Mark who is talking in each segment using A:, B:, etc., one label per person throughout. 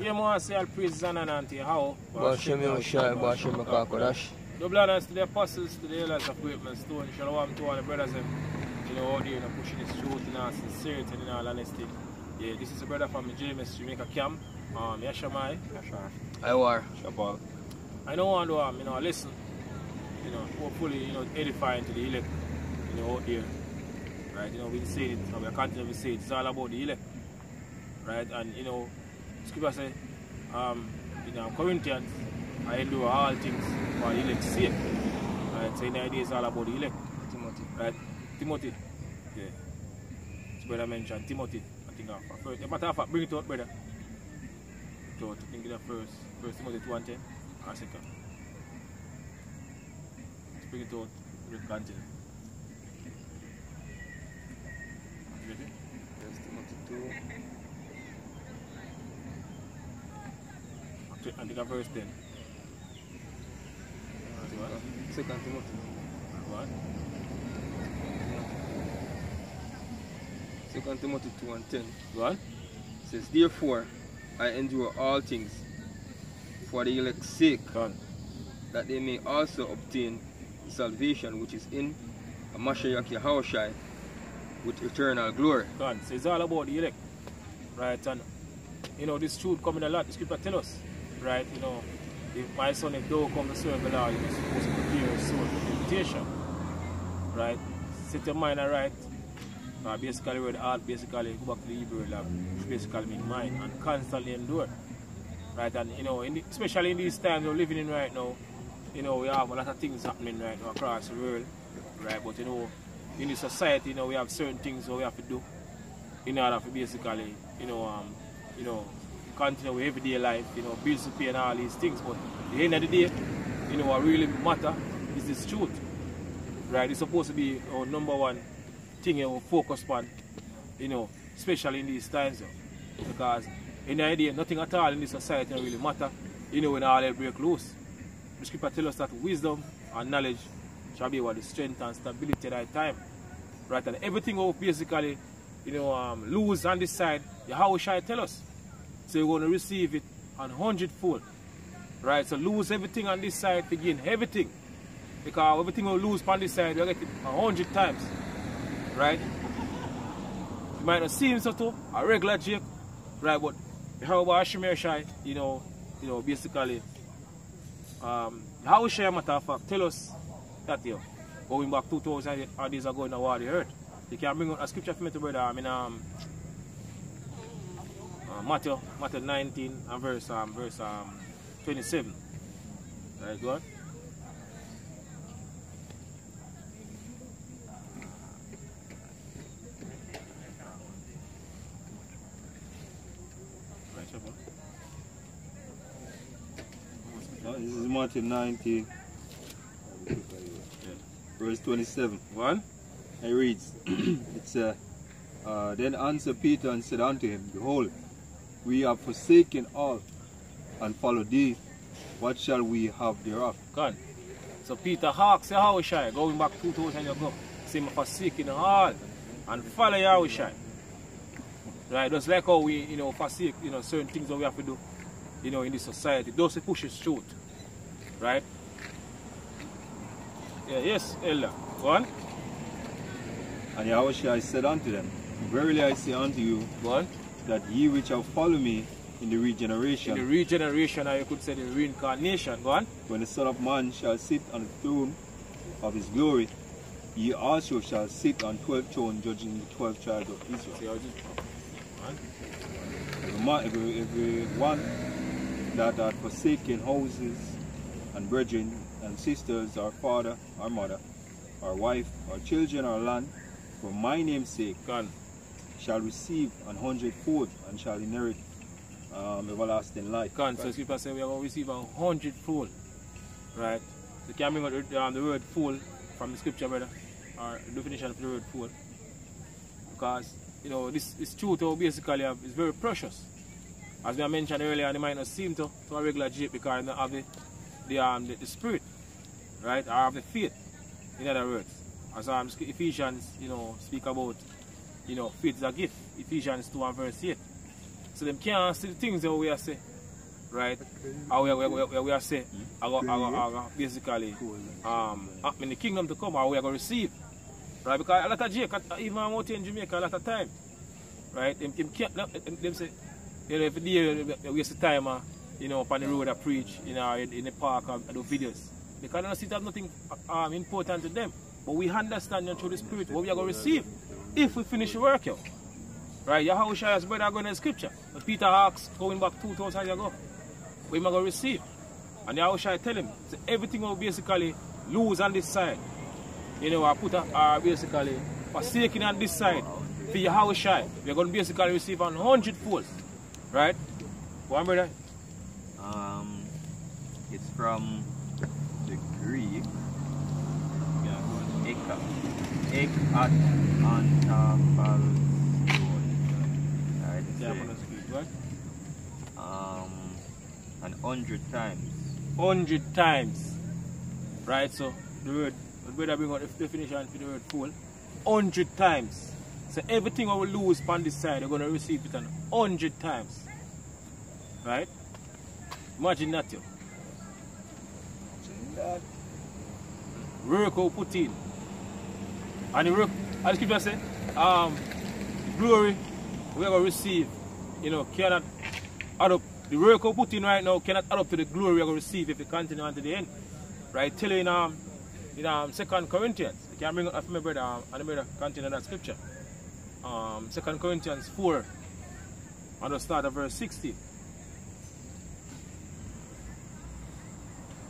A: Yeah, man, I say all praises and honor unto how.
B: Bashem Yoshai, Bashem Makakodash.
A: Double honors to the apostles, to the elders of Great Stone. Shalom to all the brothers and you know, out there, you know, pushing this truth in all sincerity and in all honesty. Yeah, this is a brother from James Jamaica Camp. Um, Yashamai.
B: I war.
C: Shabal.
A: I don't want to, um, you know, listen, you know, hopefully, you know, edifying to the elect, you know, out there. Right, you know, we say it, and we continue to say it. It's all about the elect. Right, and, you know, Scripture say, um, in um, Corinthians, I endure all things for the elect's sake. Right, so in the idea is all about the elect.
B: Timothy.
A: Right, Timothy. Yeah. This brother mentioned Timothy. I think of first. Matter of fact, bring it out, brother. So I think the first, first Timothy 2 and 10 or second. Let's bring it out. We'll continue. Ready?
B: First Timothy 2.
A: I think- I think of verse 10. What?
B: Second Timothy.
A: What?
B: Second Timothy 2 and 10.
A: What?
B: says, Therefore, I endure all things for the elect's sake,
A: Gone.
B: that they may also obtain salvation which is in Mashiach Yahushai with eternal glory.
A: Gone. So it's all about the elect. Right? And, you know, this truth coming a lot. The scripture tell us. Right? You know, if my son, if thou come to serve the Lord, you're supposed to prepare your soul for temptation. Right? Set your mind right. Uh, basically, where the heart basically go back to the Hebrew lab, basically mean mind, and constantly endure. Right? And, you know, in the, especially in these times we're living in right now, you know, we have a lot of things happening right now across the world. Right? But, you know, in the society, you know, we have certain things that we have to do in order to basically, you know, um, you know, continue with everyday life, you know, bills to pay and all these things. But at the end of the day, you know, what really matter is this truth. Right? It's supposed to be our number one thing you know, focus on, you know, especially in these times. yo. Because in the idea, nothing at all in this society really matter, you know, when all hell break loose. The scripture tell us that wisdom and knowledge shall be what the strength and stability at that time. Right? And everything will basically, you know, um, lose on this side, how shall I tell us? So you're going to receive it on hundredfold. Right? So lose everything on this side to gain everything. Because everything will lose on this side, you'll get it a hundred times. Right? You might not seem so to a regular Jake, right? But how about Shemir Shai, you know, you know, basically, um, how share matter of fact, tell us that you going back 2000 odd days ago in the war the earth. You can bring out a scripture for me to brother, I mean um uh, Matthew, Matthew 19 and verse um verse um 27. Right, go on. Right, Shabba.
C: Uh, This is Matthew 19, verse 27.
A: One.
C: It reads, it's uh, uh, Then answered Peter and said unto him, Behold, we have forsaken all and followed thee. What shall we have thereof?
A: Gone. So Peter Hawks Yahushai, going back 2000 years ago, say, forsaking all and follow Yahushai. Right, just like how we, you know, forsake, you know, certain things that we have to do, you know, in this society. Those who push his truth. Right? Yeah, yes, Ella. Go on.
C: And Yahushua said unto them, Verily I say unto you,
A: Go on.
C: That ye which have followed me in the
A: In
C: regeneration,
A: the regeneration, or you could say the reincarnation. Go on.
C: when the Son of Man shall sit on the throne of his glory, ye also shall sit on twelve thrones judging the twelve tribes of Israel.
A: See how it is? Go on.
C: Every, man, every, one that had forsaken houses and brethren and sisters, our father, our mother, our wife, our children, our land, for my name's sake,
A: Go on.
C: Shall receive an hundredfold and shall inherit um, everlasting life.
A: Can so scripture say we are going to receive a hundredfold. Right? So can bring out the, um, the word fool from the scripture, brother, or the definition of the word fool. Because, you know, this, this truth basically have, is very precious. As I mentioned earlier, it might not seem to, to a regular Jeep because don't have the, the, um, the, the spirit, right? Or have the faith, in other words. As um, Ephesians, you know, speak about, you know, faith is a gift. Ephesians 2 and verse 8. So them can't see the things that we are say. Right? Or we are, we we are, we are say, I go, I go, I go basically um, in the kingdom to come, or we are going to receive. Right? Because a lot of Jamaica, even out in Jamaica, a lot of time. Right? Them, them, can't, them, them say, you know, if they they waste the time, uh, you know, up on the road I preach, you know, in, in the park and do videos. Because they don't see that nothing um, important to them. But we understand you know, through the Spirit what we are going to receive if we finish the work, yo. Right? Yahushua's brother are going to the scripture. But Peter asked, going back 2,000 years ago, am I going to receive? And Yahushua tell him, so everything will basically lose on this side. You know, I put a, uh, basically forsaking on this side for Yahushua. We're going to basically receive an hundred fold. Right? Go on, brother.
C: Um, it's from the Greek. Yeah. Ek at antaphalsion. Right, it's
A: Yeah, I'm
C: a-
A: going to speak. Right?
C: um, an hundred times.
A: hundred times. Right, so the word, the brother bring out the definition for the word fool. Hundred times. So everything I will lose on this side, they're going to receive it an hundred times. Right? Imagine that, yo. Work will put in. And the work, and the scripture say, um, glory we are going to receive, you know, cannot add up. The work we put in right now cannot add up to the glory we are going to receive if we continue on to the end. Right? Tell you in um, in um, Second Corinthians. I can bring up my brother um, and the brother continue that scripture. Um, Second Corinthians 4, and the start of verse 16.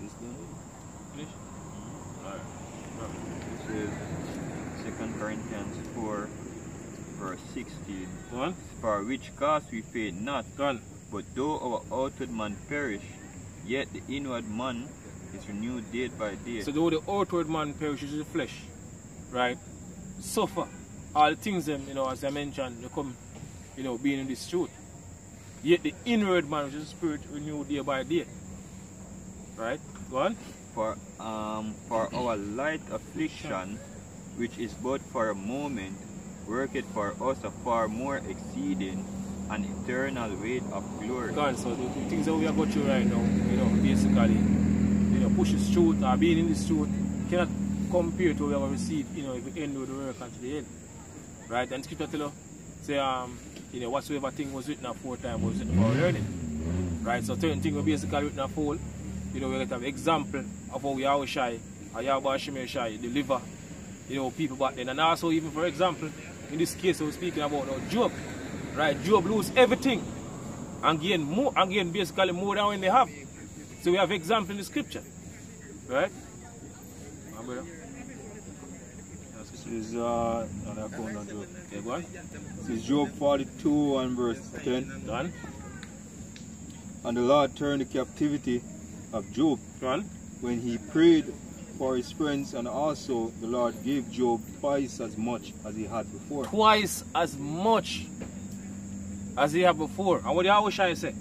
C: This one?
A: Finish? Alright.
C: Corinthians 4, verse 16.
A: Go.
C: For which cause we faint not, but though our outward man perish, yet the inward man is renewed day by day.
A: So though the outward man perishes the flesh, right? Suffer all things them, you know, as I mentioned, they come, you know, being in this truth. Yet the inward man, which is the spirit, renewed day by day. Right? Go on.
C: For um for our light affliction, which is but for a moment, worketh for us a far more exceeding and eternal weight of glory.
A: Go on. So the, the things that we are going through right now, you know, basically, you know, push this truth or being in this truth cannot compare to what we are going to receive, you know, if we end with the work unto the end. Right? And scripture tell us, say, um, you know, whatsoever thing was written aforetime was written for learning. Right? So certain things were basically written afore. You know, we get an example of how we are shy, or Yahweh Shai deliver, you know, people back then. And also even for example, in this case I was speaking about now, Job. Right? Job lose everything and gain more and gain basically more than when they have. So we have example in the scripture. Right?
C: This is uh another account of Job.
A: Okay, go on.
C: This is Job 42 and verse 10.
A: Done.
C: And the Lord turned the captivity of Job
A: on.
C: when he prayed for his friends, and also the Lord gave Job twice as much as he had before.
A: Twice as much as he had before. And what the Yahushua say?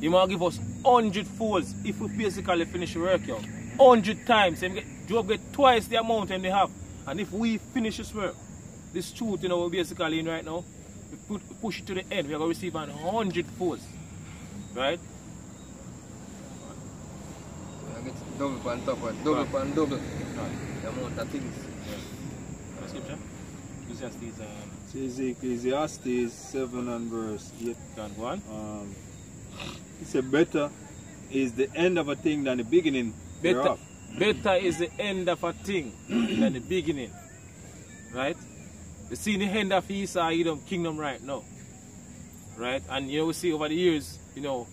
A: He might give us hundred folds if we basically finish work, yo. Hundred times. Get, Job get twice the amount and they have. And if we finish this work, this truth, you know, we're basically in right now, we put, push it to the end, we're going to receive an hundred folds. Right?
B: I get double on top of double
A: Right.
B: on double.
A: Right.
B: The amount of things.
A: The scripture? Ecclesiastes, um,
C: Says Ecclesiastes 7 and verse 8.
A: go on, go on.
C: Um, he said, Better is the end of a thing than the beginning
A: Better,
C: thereof.
A: better is the end of a thing than the beginning. Right? You see the end of Esau Edom kingdom right now. Right? And you know, we see over the years, you know,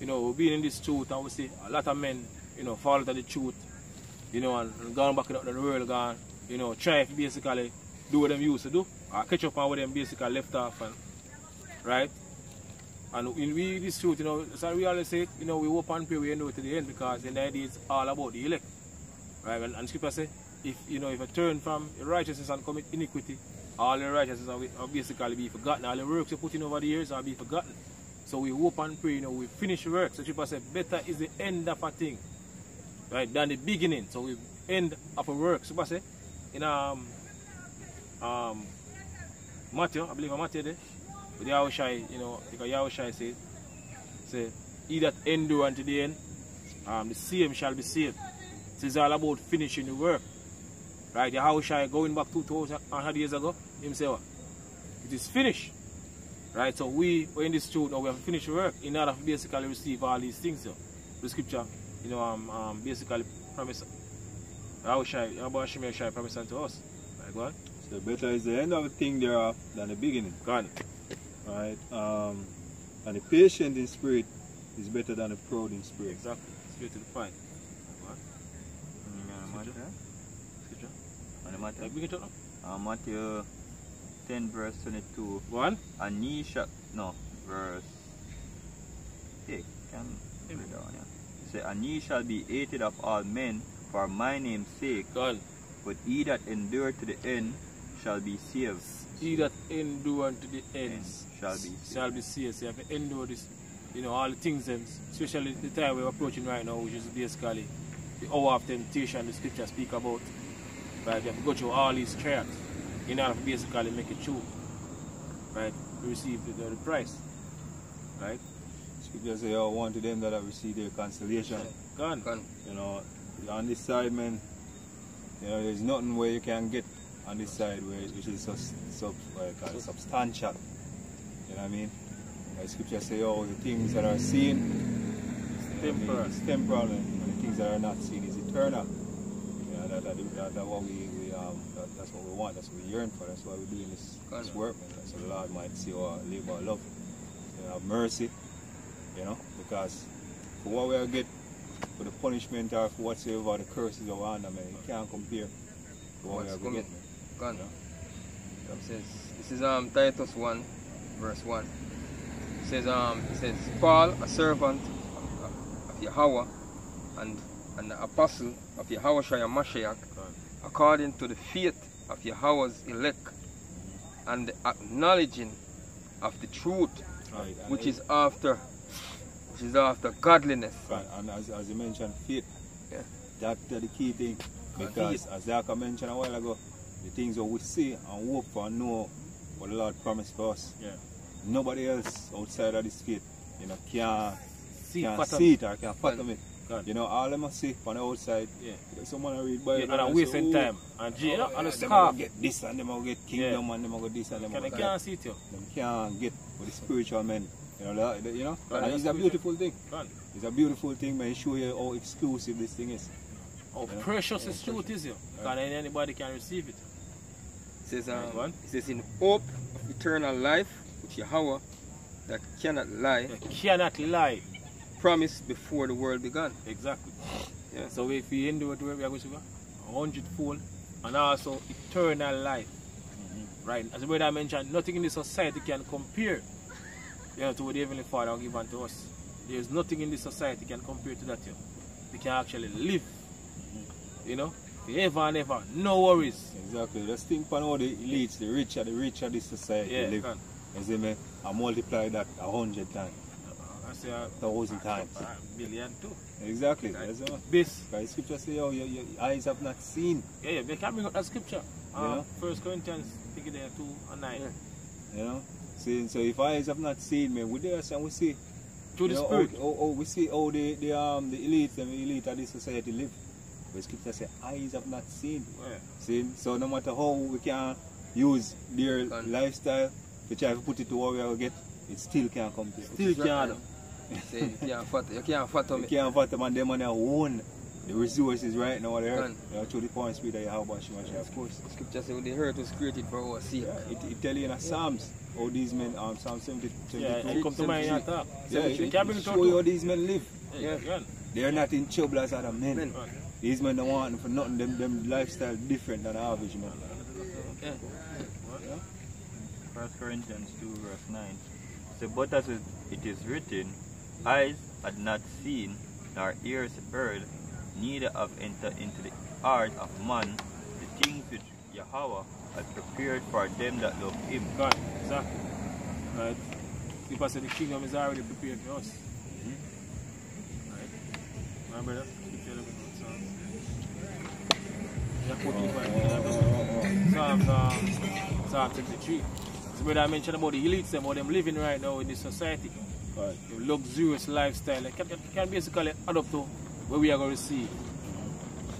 A: you know, we've been in this truth and we see a lot of men, you know, fall into the truth, you know, and, and gone back in the world gone, you know, try to basically do what them used to do. Or catch up on what them basically left off and right? And in we this truth, you know, so we always say, you know, we hope and pray we end to the end because in the end it's all about the elect. Right? And, and scripture say, if you know, if I turn from righteousness and commit iniquity, all the righteousness are basically be forgotten. All the works you put in over the years are be forgotten. So we hope and pray, you know, we finish work. So scripture say, better is the end of a thing, right, than the beginning. So we end of a work. Scripture say, in um um Matthew, I believe Matthew there, But Yahushai, you know, because Yahushai said, say, he that endure unto the end, um, the same shall be saved. So it's all about finishing the work. Right, Yahushai going back 2,000 years ago, himself, it is finished. Right, so we were in this truth, now we have finished work in order to basically receive all these things. So. The scripture, you know, um, um, basically promise Yahushai, Yahushai Shai promise unto us. Right, go on.
C: So better is the end of a thing thereof than the beginning.
A: Go on.
C: Right? Um, and the patient in spirit is better than the proud in spirit.
A: Exactly. Straight to the point. Go on.
D: Matthew,
A: Scripture.
D: and Matthew,
A: Like, bring it up now.
D: uh, Matthew 10 verse 22.
A: Go on.
D: And ye shall, no, verse, hey, can read that one, yeah. Say, and ye shall be hated of all men for my name's sake,
A: Go on.
D: but he that endure to the end shall be saved.
A: He that endure unto the end
D: Shall be saved.
A: shall be saved. So you have to endure this, you know, all the things, them, especially the time we're approaching right now, which is basically the hour of temptation the scripture speak about. Right, you have to go through all these trials in order to basically make it true. Right, to receive the, the, the price. Right?
C: Scripture say, oh, one to them that have received their consolation.
A: Gone.
B: Gone.
C: You know, on this side, man, you know, there's nothing where you can get on this side where which is sub, sub, what you substantial. You know what I mean? Like scripture say, oh, the things that are seen, you know I mean,
A: Temporal.
C: it's temporal, and the things that are not seen is eternal. You know, that, that, that, that what we, we um, that, that's what we want, that's what we yearn for, that's why we're doing this, this work, man. So the Lord might see our labor of love, you know, have mercy, you know, because for what we are get for the punishment or for whatsoever the curses of under, man, you can't compare to what we
B: What's
C: are
B: coming.
C: get, man.
B: Gone.
C: You know?
B: It says, this is um Titus 1, verse 1. It says, um, it says, Paul, a servant of, Yahweh and an apostle of Yahweh Mashiach, according to the faith of Yahweh's elect and the acknowledging of the truth
C: Right,
B: which is after which is after godliness.
C: Right, and as, as you mentioned, faith.
B: Yeah.
C: That's the key thing. Because as Zaka mentioned a while ago, the things that we see and hope for and know what the Lord promised for us.
A: Yeah.
C: Nobody else outside of this faith, you know, can
A: See,
C: can see it or can fathom it.
A: God.
C: You know, all them must see on the outside.
A: Yeah.
C: Someone read Bible
A: Yeah, and I'm wasting
C: "Oh,
A: time. And, oh, you know,
C: oh,
A: and
C: yeah,
A: the scarf.
C: get this and them will get kingdom and them will get this and them will get
A: can't
C: that.
A: see it, yo.
C: Them can't get with the spiritual men. You know, the, the- you know,
A: God,
C: and it's a beautiful thing.
A: Gone.
C: It's a beautiful thing, man. It show you how exclusive this thing is.
A: How
C: Yeah.
A: precious
C: Yeah,
A: this truth is, yo.
C: Right.
A: Anybody can receive it.
B: It says,
A: Right, go on.
B: um, it says in hope of eternal life, which Yahweh that cannot lie,
A: You cannot lie.
B: promised before the world began.
A: Exactly.
B: Yeah.
A: So if we endure to where we are going to go, a hundredfold, and also eternal life. Right. As the brother mentioned, nothing in this society can compare you know, to what the Heavenly Father has given to us. There is nothing in this society can compare to that. You. We can actually live. You know, forever and ever. No worries.
C: Exactly. Just think how the elites, the rich are the rich of this society
A: Yeah,
C: live.
A: can.
C: You see me? I multiply that a hundred times, uh,
A: I say a
C: thousand times.
A: Uh, a billion too.
C: Exactly. That's all.
A: This.
C: Because scripture say, oh, your, your eyes have not seen.
A: Yeah, yeah, they can bring up that scripture.
C: Yeah.
A: Uh, First Corinthians, think there 2 and 9.
C: You know? See, so if eyes have not seen, man, we there and we see.
A: Through the
C: know,
A: Spirit.
C: How, how, how we see how the, the um the elite and the elite of this society live. But scripture say eyes have not seen.
A: Yeah.
C: See, so no matter how we can use their
B: Can.
C: lifestyle to try to put it to what we are get, it still can't compare.
A: Still can't.
B: Say you can't fat, you can't fathom
C: You can't them and them on their own. The resources right now there.
B: Can.
C: You know, through the point speed that you have about Shema of course.
B: Scripture says the earth was created for our sake.
C: Yeah, it, it tell you in the Psalms how these men, um, Psalm 70, 72,
A: Yeah, it come to mind in talk.
C: Yeah, it,
A: You
C: it,
A: can bring it
C: show
A: out
C: you
A: too.
C: how these men live.
A: Yeah, yeah.
C: They're not in trouble as other men.
B: Men.
C: These men don't want for nothing. Them, them lifestyle different than average men.
B: Yeah.
D: First Corinthians 2 verse 9. So, but as it it is written, eyes had not seen, nor ears heard, neither have entered into the heart of man the things which Yahweh had prepared for them that love him.
A: God, exactly. Right? People say the kingdom is already prepared for us. Right? My brother, keep your looking at Psalms. Yeah, put it. Psalms, um, Psalm 53. So brother I mentioned about the elites them, how them living right now in this society.
C: Right.
A: The luxurious lifestyle. Like, can, can basically add up to where we are going to see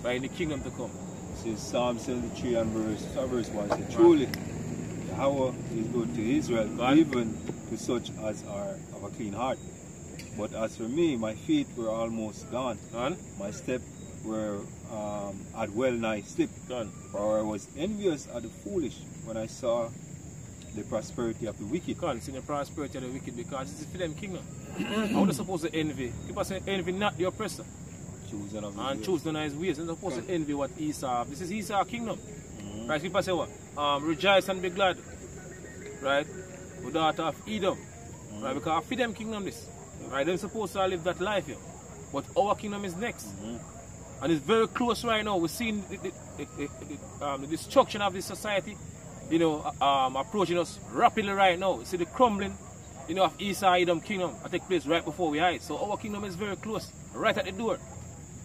A: right in the kingdom to come.
C: Says Psalm 73 and verse, uh, verse 1 says, Truly, Yahweh is good to Israel,
A: God.
C: even to such as are of a clean heart. But as for me, my feet were almost gone.
A: Gone?
C: My step were um, had well nigh slipped.
A: Gone.
C: For I was envious at the foolish when I saw the prosperity of the wicked.
A: Gone. See the prosperity of the wicked because it's for them kingdom. How they supposed to envy? People say envy not the oppressor.
C: Choosing of
A: and
C: his
A: choose of his ways. Not supposed to envy what Esau. This is Esau kingdom.
C: Mhm.
A: Right? People say what? Um, rejoice and be glad. Right? The daughter of Edom. Right? Because I feed them kingdom this. Right? They're supposed to live that life here. But our kingdom is next.
C: Mhm.
A: And it's very close right now. We're seeing the, the, the, um, the destruction of this society, you know, um, approaching us rapidly right now. You see the crumbling, you know, of Esau Edom kingdom that take place right before we hide. So our kingdom is very close, right at the door.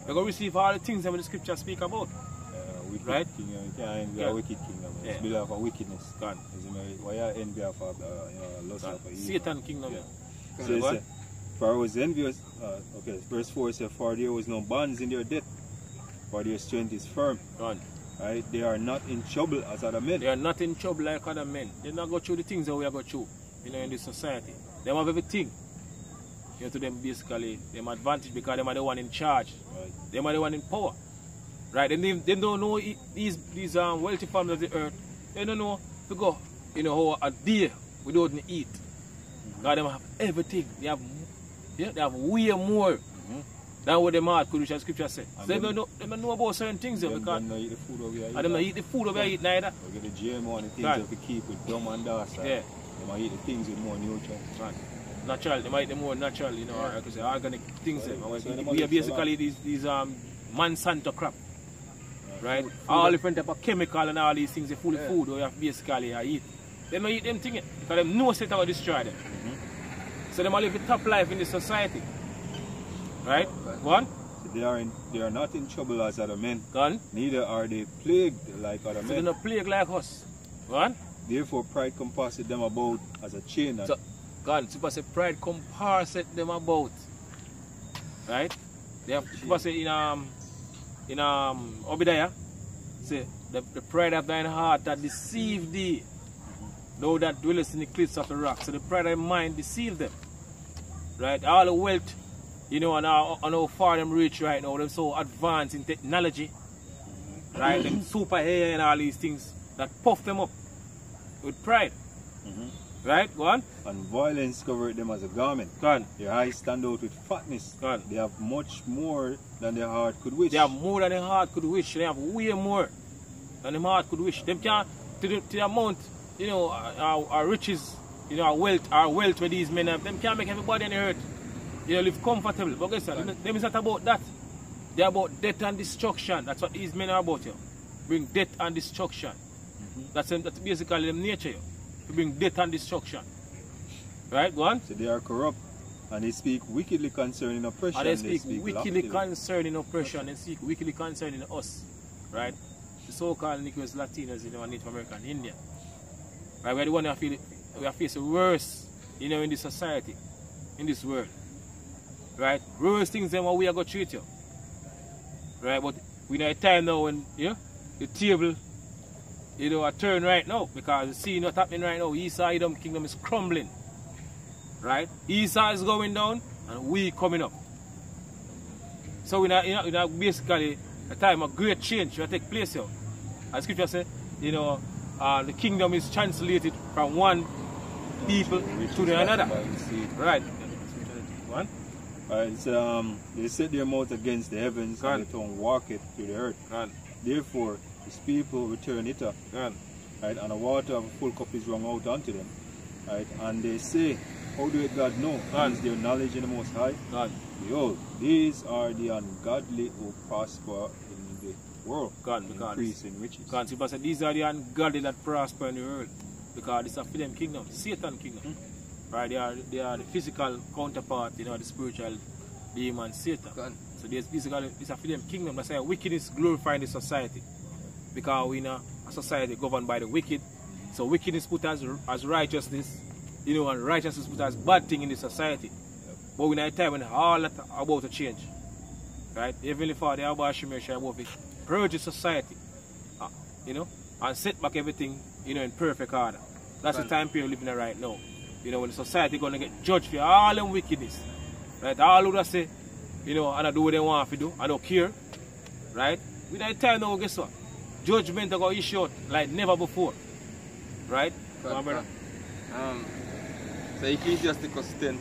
A: We're going to receive all the things that the scripture speak about.
C: Uh, wicked
A: Right?
C: kingdom. You can't
A: Yeah.
C: a wicked kingdom. It's
A: Yeah.
C: built of wickedness.
A: God.
C: It? Why you envy of uh, you know, lust of evil.
A: Satan kingdom.
C: Yeah.
A: Yeah.
C: So
A: What?
C: For I was envious. Uh, okay, verse 4 says, For there was no bonds in their death, for their strength is firm.
A: God.
C: Right? They are not in trouble as other men.
A: They are not in trouble like other men. They not go through the things that we are go through, you know, in this society. They have everything. You know, to them basically, them advantage because they are the one in charge.
C: Right?
A: They are the one in power. Right? And they, they don't know these these um, wealthy families of the earth. They don't know to go, you know, how a day without any eat. God them have everything. They have yeah, they have way more than what them had could which the scripture said. So they don't know they don't know about certain things
C: Them
A: because
C: don't know eat the food over here.
A: and them eat the food over here eat neither.
C: They get the GMO and the things
A: Right.
C: that we keep with dumb and dasa.
A: Yeah.
C: They might eat the things with more nutrients.
A: Right. Natural, they might be more natural, you know,
C: Yeah.
A: could say organic things.
C: Well, so
A: we are basically these these um Monsanto crop, right?
C: Food-
A: all
C: food-
A: different type of chemical and all these things, they full of
C: Yeah.
A: food or you have basically uh, eat. They don't eat them things because them know set will destroy them.
C: Mm-hmm.
A: So they might live a top life in the society. Right? Go on,
C: So they are in, they are not in trouble as other men,
A: go on.
C: neither are they plagued like other
A: So they're not plagued like us. Go.
C: Therefore pride compasses them about as a chain
A: So, God, super say pride compare them about. Right? They have super say in um in um Obadiah, say the, the pride of thine heart that deceived thee. Thou that dwellest in the cliffs of the rock. So the pride of mind deceived them. Right? All the wealth, you know, and how, and how far them reach right now, them so advanced in technology. Right? them super hair and all these things that puff them up with pride.
C: Mhm.
A: Right? Go on.
C: and violence covered them as a garment.
A: Go on.
C: Their eyes stand out with fatness.
A: Go on.
C: They have much more than their heart could wish.
A: They have more than their heart could wish. They have way more than their heart could wish. Them can to the, to the amount, you know, our, our riches, you know, our wealth, our wealth where these men have, them can't make everybody on the earth, you know, live comfortable. But guess what? Them, them is not about that. They're about death and destruction. That's what these men are about you. Bring death and destruction. Mm-hmm. That's, them, that's basically them nature. You. To bring death and destruction. Right? Go on.
C: So they are corrupt and they speak wickedly concerning oppression.
A: And they speak wickedly
C: loftily.
A: concerning oppression and speak wickedly concerning us, right? The so-called Negroes, Latinos, you know, and Native American, Indian. Right? We're the one that feel we are facing worse, you know, in this society, in this world. Right? Worse things than what we are going to treat you. Right? But we know a time now when, yeah, the table, you know, a turn right now because you see what's happening right now. Esau Edom kingdom is crumbling. Right? Esau is going down and we coming up. So in a, in a, in a basically a time of great change will take place here. As scripture says, you know, uh, the kingdom is translated from one people to the another.
C: by the seed.
A: Right. One.
C: So um, they set their mouth against the heavens
A: God.
C: and their tongue walketh through the earth.
A: God.
C: Therefore, his people return it up, right? And the water of a full cup is wrung out unto them, right? And they say, How doeth God know?
A: God.
C: Is there knowledge in the Most High?
A: God.
C: Behold, these are the ungodly who prosper in the world,
A: God, because-
C: increase in riches.
A: God. So said, these are the ungodly that prosper in the world. Because it's a for them kingdom, Satan kingdom. Hmm. Right? They are they are the physical counterpart, you know, the spiritual demon Satan.
B: God.
A: So there's basically it's a for them kingdom. That's why wickedness glorifying the society. Because we're in a, society governed by the wicked, So wickedness put as, as righteousness, you know, and righteousness put as bad thing in the society. But we're in a time when all that about to change. Right? Heavenly Father, Abba Shemesha, about it. Purge the society. uh, you know, and set back everything, you know, in perfect order. That's the time period we're living in right now. You know, when the society gonna get judged for all them wickedness. Right? All who that say, you know, and I do what they want to do, I don't care. Right? With that time now, guess what? Judgment are gonna issue out like never before. Right? Come on, brother.
B: Um, so Ecclesiasticus 10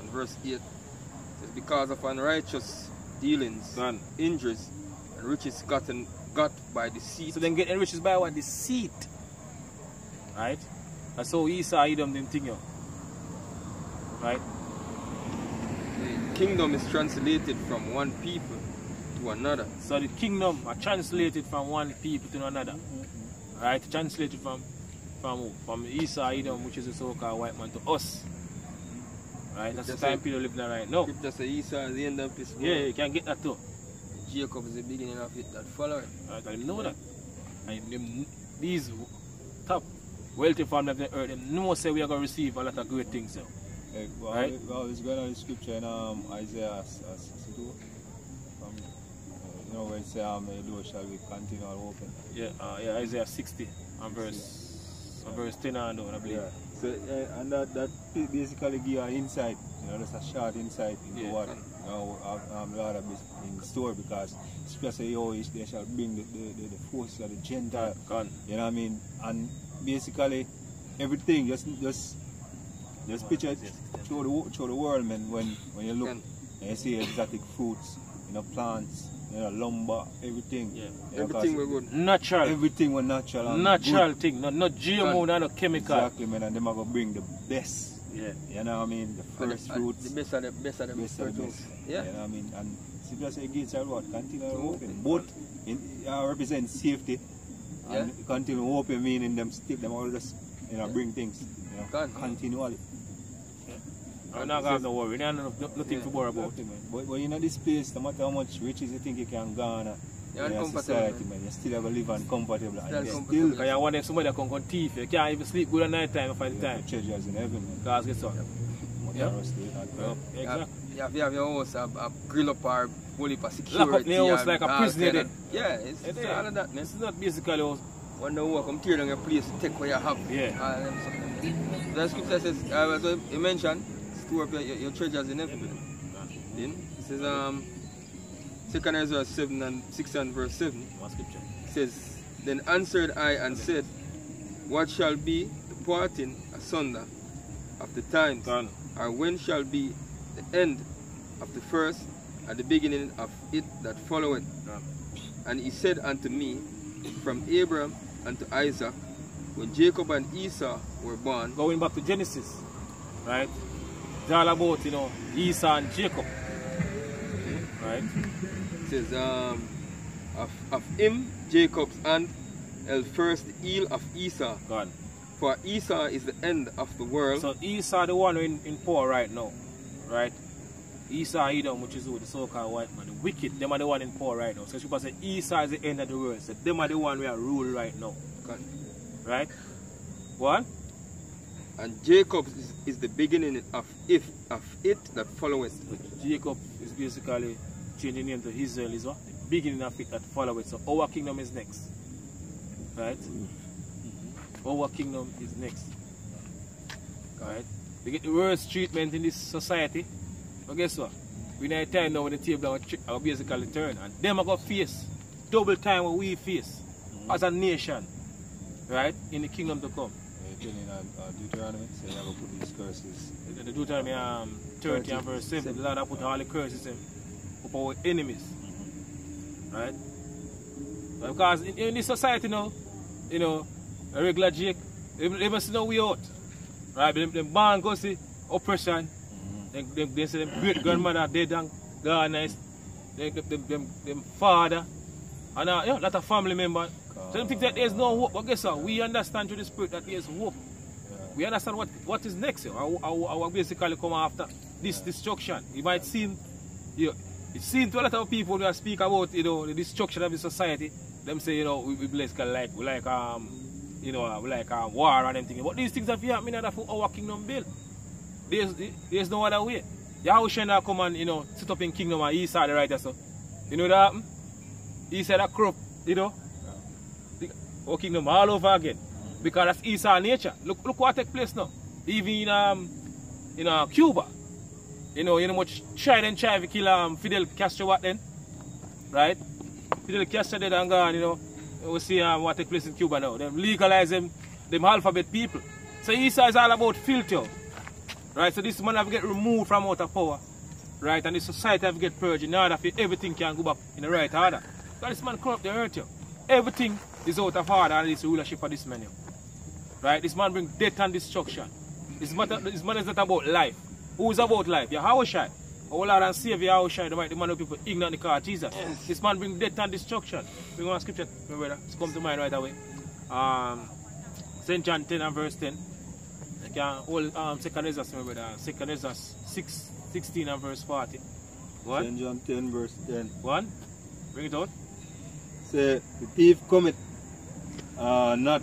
B: and verse 8 says, Because of unrighteous dealings,
A: Gone.
B: injuries, and riches gotten got by deceit,
A: So then get enriched by what? Deceit. Right? That's how Esau Edom them thing yo. Right?
B: the kingdom is translated from one people to another.
A: So the kingdom are translated from one people to another. Right? Translated from from who? From Esau Edom, which is the so-called white man, to us. Right? That's the
B: Just
A: time
B: like-
A: period living in right now.
B: Scripture says Esau is the end of this world.
A: Yeah, you can get that too.
B: Jacob is the beginning of it that follow it.
A: Right? Let them know that. And them, these top wealthy families of the earth, them know say we are going to receive a lot of great things. Yo.
C: Like, well,
A: Right.
C: well, it's going on in scripture in um, Isaiah s- uh, 62. Know, where it says, um, the door shall be continual open.
A: Yeah, uh, yeah, Isaiah 60 and verse, and verse 10 and down, I believe.
C: Yeah. So, uh, and that, that basically give you an insight, you know, just a short insight into
A: Yeah.
C: what, you know, um, um, Lord have in store because scripture say, oh, they shall bring the, the, the, the forces of the Gentile.
A: Gone.
C: You know what I mean? And basically, everything just just just picture it through the through the world, man. When when you look and you see exotic fruits, you know, plants, you know, lumber, everything.
A: Yeah.
C: You know,
B: Everything
C: 'cause
B: we're good.
A: Natural.
C: Everything was natural.
A: Natural
C: good.
A: thing, not, not GMO, not no chemical.
C: Exactly, man. And them are gonna bring the best.
A: Yeah.
C: You know what I mean? The
B: And
C: first
B: the, and
C: fruits.
B: the best of the best of the
C: best of the best.
B: Yeah.
C: You know what I mean? And scripture say gates are what? Continue
B: To
C: open.
B: open.
C: Both in, uh, represent safety. And continue open meaning them still them all just you know
B: Yeah.
C: bring things. You know,
B: God.
C: continually.
A: I'm not gonna no worry. We don't no- nothing to worry about.
C: Exactly, man. But, but you know this place, no matter how much riches you think you can garner
B: You're
C: in society,
B: man.
C: man, you still have to live uncomfortable.
B: Still
C: and you
B: uncomfortable.
C: still
A: Because you want somebody that can come thief. You can't even sleep good at night time for the
C: have
A: time.
C: treasures in heaven, man.
A: Because guess what?
C: But
A: Yeah.
C: you rest it at
A: Yeah, exactly.
B: have, you have, you have your house, a, a grill up or bully for security.
A: Lock up the house like a prisoner
B: kind of- Yeah, it's, it's all of that, man.
A: This is not basically us.
B: Wonder who come tear down your place, take what you have.
A: Yeah.
B: All them stuff. The scripture says, uh, as you mentioned, store up your, your, treasures in heaven. Then it says, um, Second Esdras 7 and 6 and verse 7
A: One scripture.
B: says, Then answered I and said, What shall be the parting asunder of the times? Or when shall be the end of the first and the beginning of it that followeth? And he said unto me, From Abraham unto Isaac, when Jacob and Esau were born,
A: Going back to Genesis, right? It's all about, you know, Esau and Jacob. Right?
B: it says, um, of, of him, Jacob's hand, held first eel of Esau.
A: Gone.
B: For Esau is the end of the world,
A: So Esau the one in, in power right now. Right? Esau Edom, which is who, the so-called white man, the wicked, them are the one in power right now. So people say Esau is the end of the world. So them are the one we are rule right now.
B: God.
A: Right? What?
B: And Jacob is, is the beginning of if of it that followeth.
A: Jacob is basically changing name to Israel is what? The beginning of it that follow it. So our kingdom is next. Right? Mm-hmm. Our kingdom is next. Right? We get the worst treatment in this society. But guess what? We need time now when the table are, tri- basically turn. And them are going to face double time what we face mm-hmm. as a nation. Right? In the kingdom to come.
C: Telling uh, uh, Deuteronomy, say you have to put these curses.
A: The Deuteronomy um, 30 and verse 7, the Lord has put all the curses in, upon our enemies. Right? But because in, in this society now, you know, a regular Jake, they, must know we out. Right? Them, them born go see oppression. Them, them, they say them great grandmother dead and gone nice. Them, them, them, father. And uh, yeah, lot of family member. So them think that there's no hope. But guess what? We understand through the spirit that there's hope. We understand what, what is next. You know, how, how, how basically come after this destruction. It might seem, you know, it seems to a lot of people that speak about you know the destruction of the society. Them say you know we, we basically like we like um you know, uh, like uh, war and them things. But these things have happened order for our kingdom build. There's, there's no other way. Yahushua now come and, you know, sit up in kingdom and he saw the right so. You know that? He said that crop, you know, our kingdom all over again. Because that's Esau nature. Look look what take place now. Even in um in uh, Cuba. You know, you know much try and try to kill um, Fidel Castro what then? Right? Fidel Castro dead and gone, you know. We see um, what take place in Cuba now. Them legalize them them alphabet people. So Esau is all about filter. Right? So this man have get removed from out of power. Right? And the society have get purged in order for everything can go back in the right order. Because this man corrupt the earth. Yo. Everything is out of order and it's the rulership of this man. Right? This man brings death and destruction. This matter this man is not about life. Who is about life? Yeah, how shy? Oh Lord and Savior, how shy? The mighty man of people ignorant the car Jesus. This man brings death and destruction. Bring one scripture, my brother. It's come to mind right away. Um St. John 10 and verse 10. You can hold um second Esdras, my brother. Second Esdras 6 16 and verse 40. What?
C: St. John 10 verse 10.
A: One? Bring it out.
C: Say, the thief cometh uh, not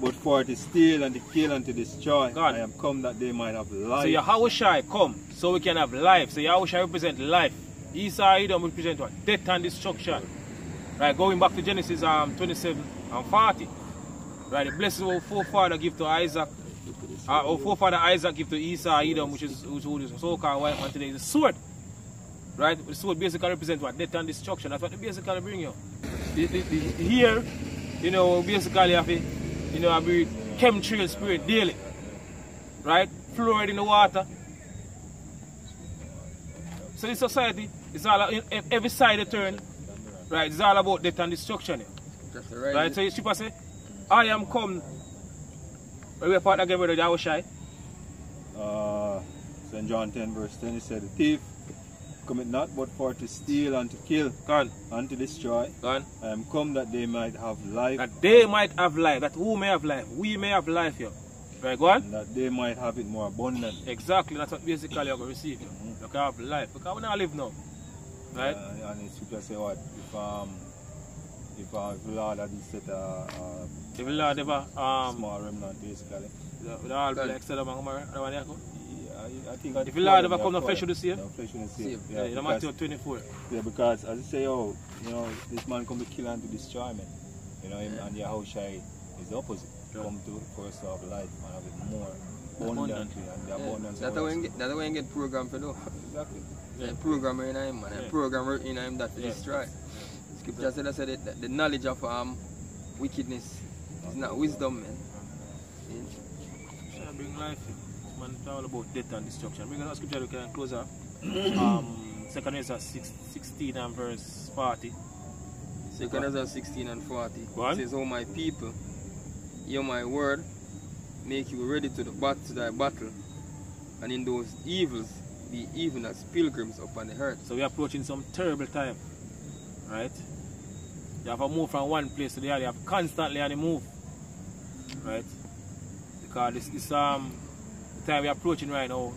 C: but for to steal and to kill and to destroy.
A: God.
C: I am come that they might have life.
A: So Yahushua come so we can have life. So Yahushua represent life. Esau Edom represent what? Death and destruction. Right, going back to Genesis um, 27 and 40. Right, the blessing our forefather give to Isaac. Uh, our forefather Isaac give to Esau Edom, which is which is so-called white man today, is a sword. Right? The sword basically represent what? Death and destruction. That's what they basically bring you. The, the, the, here, you know, basically have a, you know, I breathe chemtrail spirit daily. Right? Fluoride in the water. So this society it's all in every side you turn. Right, it's all about death and destruction.
B: Just the right.
A: Right, so you super say, I am come. Where we part again with the Yahushai.
C: uh, St. John 10 verse 10 he said, The thief cometh not but for to steal and to kill
A: Gone,
C: and to destroy.
A: gone.
C: I am come that they might have life
A: That they might have life. That who may have life. We may have life here. Right, go on.
C: and that they might have it more abundant.
A: Exactly, that's what basically you're going to receive. You can have life. Because we not live now. Right?
C: Uh, and it's scripture say what? If um if uh, if the Lord had set a, a
A: If the Lord ever, um,
C: small remnant basically.
A: with all be like Sodom and Gomorrah, that one there
C: I, I think at
A: If
C: the
A: the Lord ever come,
C: are
A: no flesh
C: core.
A: should save.
C: No flesh should save.
B: Save.
A: Yeah,
C: Yeah,
A: yeah,
C: because,
A: Matthew 24.
C: yeah, because as I say, oh, you know, this man come to kill and to destroy me. You know, him and Yahushua is the opposite.
A: Yeah.
C: Come to first of life and have it more
A: Abundant.
C: abundantly and the
B: Yeah.
C: abundance
B: That's
C: of
B: the way
C: us.
B: you get, that's the way get programmed for though.
C: Exactly.
A: Yeah.
B: Yeah. Programmer in him, man.
A: Yeah.
B: Yeah. Programmer in him that to
A: Yeah.
B: destroy. Scripture said, I said it, that the knowledge of um wickedness is not wisdom, man. Yeah.
A: Shall bring life. in. Man, it's all about death and destruction. Bring another scripture we can close up. um, Second Esdras 6, 16 and verse 40.
B: Second Esdras 16 and 40.
A: Go on.
B: It says, Oh my people, hear my word, make you ready to the bat to thy battle, and in those evils be even as pilgrims upon the earth.
A: So we're approaching some terrible time. Right? You have to move from one place to the other. You have constantly on the move. Right? Because this is um the time we're approaching right now,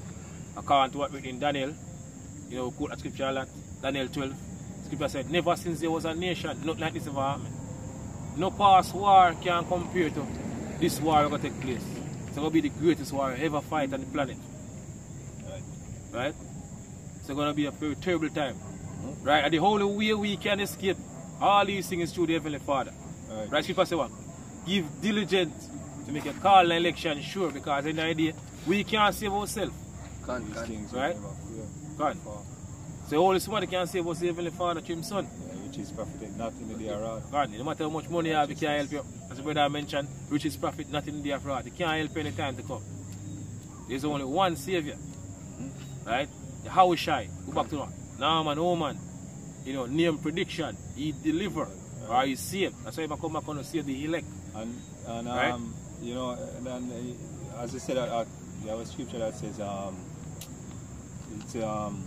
A: according to what written in Daniel, you know, quote that scripture a lot, Daniel 12. Scripture said, Never since there was a nation, not like this ever happened. No past war can compare to this war going to take place. It's going to be the greatest war ever fight on the planet.
C: Right.
A: Right? It's going to be a very terrible time. Right? And the only way we can escape all these things is through the Heavenly Father.
C: Right.
A: Right? Scripture what? Give diligence to make a call and election sure because in the idea we can't save ourselves.
B: Can't,
C: These
B: can't.
C: things
A: Right?
C: never fail.
A: God. So only somebody can save us, the Heavenly Father through His Son.
C: Yeah, which is profited not in the day of wrath.
A: God, no matter how much money you have, He can't help you. As the brother mentioned, riches profit nothing in the day of wrath. He can't help you any time to come. There's only one Savior. Hmm? Right? The Hawashai. Go back to now. Naaman, Oman. You know, name prediction. He deliver. Or he save. That's why he come back and save the elect.
C: And, and
A: Right.
C: Um, you know, and, and uh, as I said, uh, uh, there was scripture that says, um, it's, um,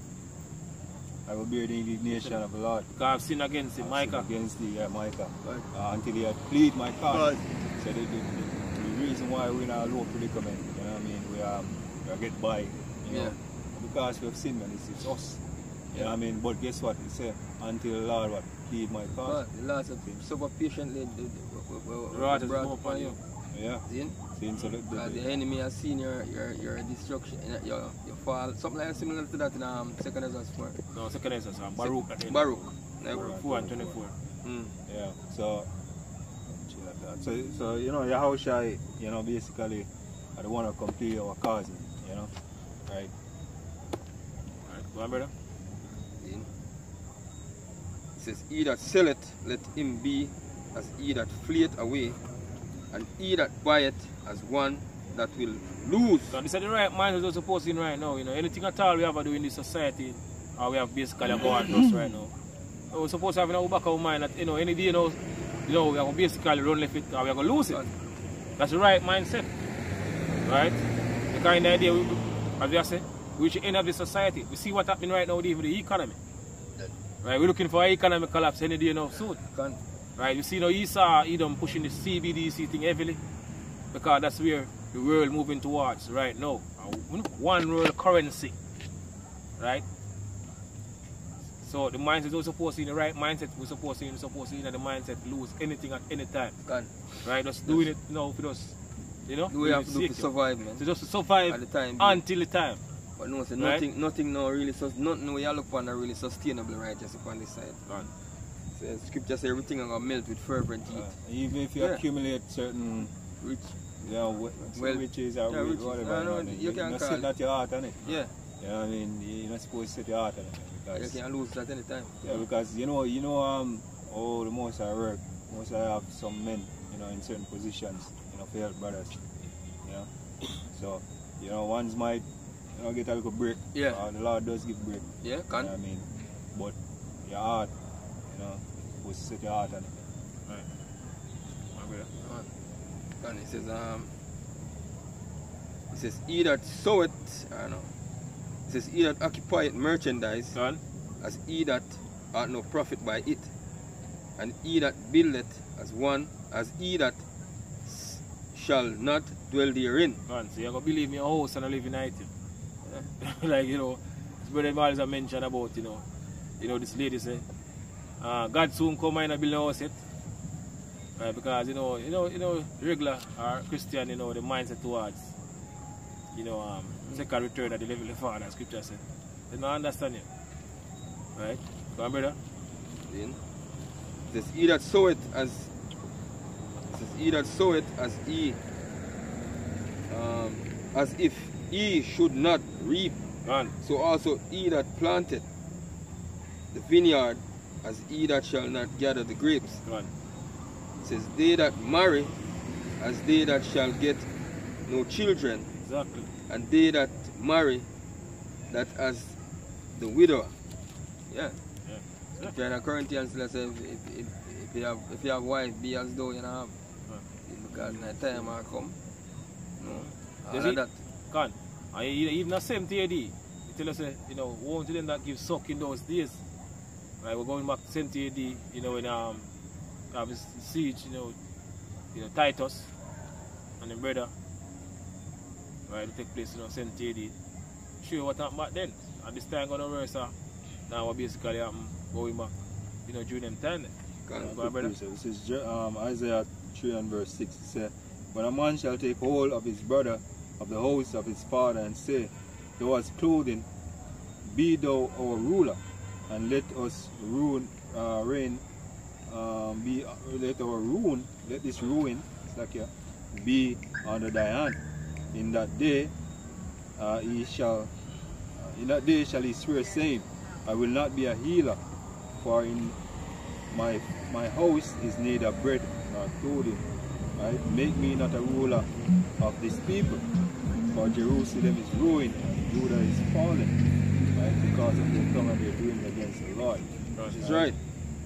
C: I will bear the indignation of the Lord.
A: Because I've sinned against him, Micah.
C: Against the uh, Micah.
B: Right.
C: Uh, until he had plead my cause.
B: Right.
C: So the, the, the, the reason why we're in a low predicament, you know what I mean, we, um, we get by, you know,
B: Yeah.
C: because we have sinned, man, it's, it's us. You know what I mean? But guess what? He said, until the Lord what, plead my cause.
B: But the Lord said, suffer patiently, the, the, the, the,
A: Wrath is
B: wrath
A: come upon you.
C: Yeah.
B: See?
C: Since the,
B: Because
C: the,
B: the enemy has seen your your, your destruction, your, your fall. Something like similar to that in um, Second Esdras 4.
A: No, second Esdras, um, Baruch at the end.
B: Baruch. Like,
A: 4 and 24.
B: Mm.
C: yeah. So, like that. so, so you know, Yahushua, you know, basically, I don't want to complete our cause, you know, right?
A: Alright, go on, brother.
B: See? It says, He that selleth, let him be as he that fleeth away, and he that buyeth as one that will lose.
A: So this is the right mind we're supposed to in right now. You know, anything at all we have to do in this society, or we have basically a God us right now. So we're supposed to have in our back of our mind that, you know, any day, you know, you know, we are going to basically run left it, or we are going to lose it. That's the right mindset. Right? The kind of idea, we, as we say, we should end up this society. We see what's happening right now with the economy. Right? We're looking for an economic collapse any day now soon. Right, you see now Esau Edom pushing the CBDC thing heavily because that's where the world moving towards right now. One world currency. Right? So the mindset we're supposed to in the right mindset, we're supposed to in supposed to in the mindset lose anything at any time.
B: can.
A: Right? Just doing it now for us. You know?
B: We have to do to survive, man?
A: to just to survive
B: At the time.
A: until the time.
B: But no, say
A: Right?
B: nothing, nothing no really, sus- nothing we look upon are really sustainable righteous upon this side.
A: Gone.
B: So scripture say everything gonna melt with fervent heat.
C: Uh, even if you
B: Yeah.
C: accumulate certain,
B: Rich.
C: you know, wh-
B: Well,
C: riches or
B: yeah, riches.
C: whatever,
B: I know,
C: you, know,
B: you
C: you,
B: can
C: you set that your heart on it.
B: Yeah,
C: You know what I mean? You- You're not supposed to set your heart on it.
B: you can lose that anytime.
C: yeah, because you know, you know, um, oh, the most I work, most I have some men, you know, in certain positions, you know, for help brothers, you know. So, you know, ones might, you know, get a little break.
B: Yeah.
C: Uh, the Lord does give break.
B: Yeah,
C: You
B: can.
C: know what I mean? But your heart, you know, supposed to set your heart on it.
A: My brother.
B: And it says, um, it says, he that soweth, I don't know. It says, he that occupieth merchandise,
A: Gone.
B: as he that hath no profit by it, and he that buildeth as one, as he that s- shall not dwell therein.
A: Gone. So you're going to believe me a house and I live in it. like, you know, this brother always a mention about, you know, you know, this lady say, uh, God soon come and build a house yet. Right, because you know, you know, you know, regular or Christian, you know, the mindset towards, you know, um, second return at the level of Father, scripture said. They don't understand it. Right? Go on, brother.
B: Then it says, he that as it says, he that soweth as he um, as if he should not reap. So also he that planted the vineyard as he that shall not gather the grapes.
A: Gone.
B: It says they that marry as they that shall get no children,
A: Exactly.
B: and they that marry that as the widow. Yeah.
A: Yeah.
B: If you're in a Corinthians, let's say if, if, if, if you have if you have wife, be as though you know have. Because my time will come. No. All of that.
A: Gone. And even the same TAD, you tell us, you know, won't them that give suck in those days. Right, we're going back to same TAD, you know, when um, have this siege, you know, you know, Titus and the brother, right, it take place, you know, same TAD. Show you what happened back then. And this time gonna reverse, uh, now what basically happened going back, you know, during them time. then.
B: Can-
A: Go brother.
C: This is um, Isaiah 3 and verse 6. It says, When a man shall take hold of his brother of the house of his father and say, Thou hast clothing, be thou our ruler, and let us ruin, uh, reign, um, be, let our ruin, let this ruin, it's like here, be under thy hand. In that day, uh, he shall, uh, in that day shall he swear, saying, I will not be a healer, for in my my house is neither bread nor clothing. Right? Make me not a ruler of this people. For Jerusalem is ruined, Judah is fallen, right? Because of the tongue of their doing against the Lord.
B: That's right.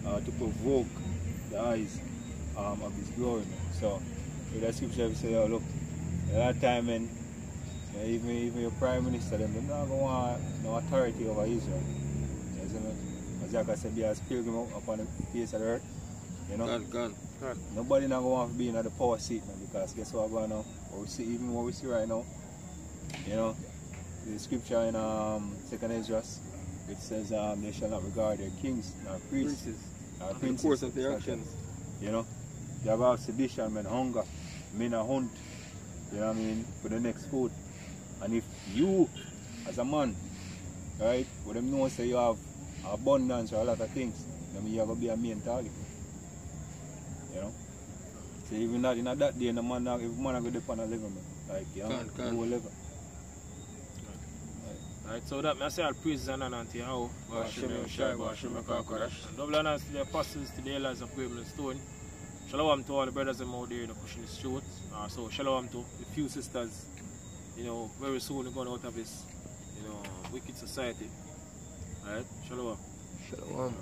C: Uh, to provoke the eyes um, of his glory. So with that scripture we say, oh, look, a lot of time man, yeah, even even your prime minister them, they're not gonna want no authority over Israel. You see me? As Jacob said, be as pilgrim upon the face of the earth. You know?
B: Gone, gone.
C: Nobody not gonna want to be in the power seat now because guess what going now? What we see even what we see right now, you know, the scripture in um second Ezra it says um they shall not regard their kings nor priests
B: Princes.
C: nor
B: In the
C: princes.
B: course of their actions.
C: You know? they have sedition and hunger. men a hunt, you know what I mean, for the next food. And if you, as a man, right, what them know say you have abundance or a lot of things, then you have to be a main target. You know? So even that in that day, the man, if man go depend on a level, man. Like, you know,
B: Can't, can't.
C: level.
A: Right, so that I say all praises and honor unto Yahweh.
B: Hashem Yahshua, Hashem Yahweh.
A: And double honors to the apostles, to the elders of Graven and Stone. Shalom to all the brothers and out there in pushing the street. Uh, so shalom to the few sisters. You know, very soon we're going out of this, you know, wicked society. Alright, shalom.
B: Shalom.